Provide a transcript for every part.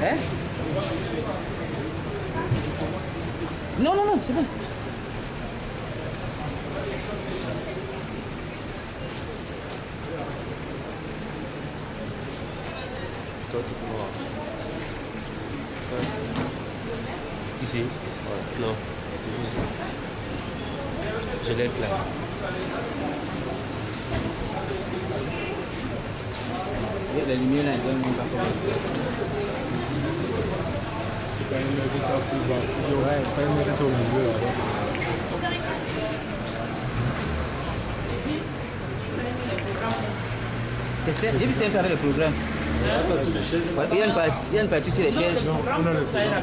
Hein? Non, non, non, c'est bon. Toi. Ici Non. Je l'ai là. La lumière là, elle donne mon parcours. C'est quand même mettre ça plus bas. Ouais, quand même mettre ça au milieu là. C'est ça, j'ai vu c'est un peu avec le programme. Il y a une partie, il y a une partie sur les chaises. Non, on a le programme.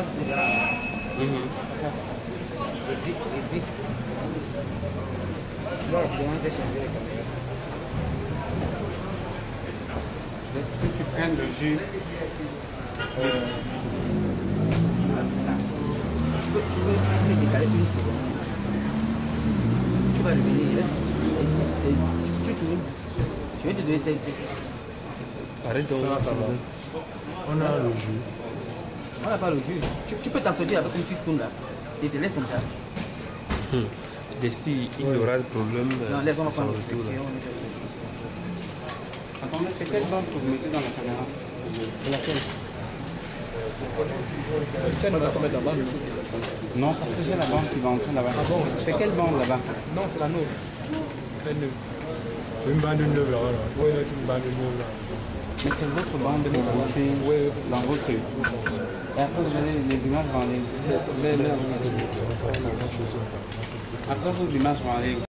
Si tu prends le jus, euh, Tu peux, tu peux, tu peux décaler une seconde. Tu vas revenir, Tu, tu. Je vais te donner celle-ci. Arrête. On a le jus. On n'a pas le jus. Tu, tu peux t'en sortir avec comme tu tournes là. Et te laisse comme ça. Hum. Desti, il aura des problèmes euh, Non, laisse, on va à son prendre. retour. là. attendez, c'est quelle bande que vous mettez dans la caméra? Laquelle? On va mettre la bande. Non, parce que j'ai la bande qui va entrer là-bas. Ah bon? C'est quelle bande là-bas? Non, c'est la nôtre. La neuve. C'est une bande neuve là. voilà. Il faut mettre une bande neuve là. Mais c'est votre bande que vous mettez dans votre... Et après vous avez les images en ligne. Après vos images en ligne.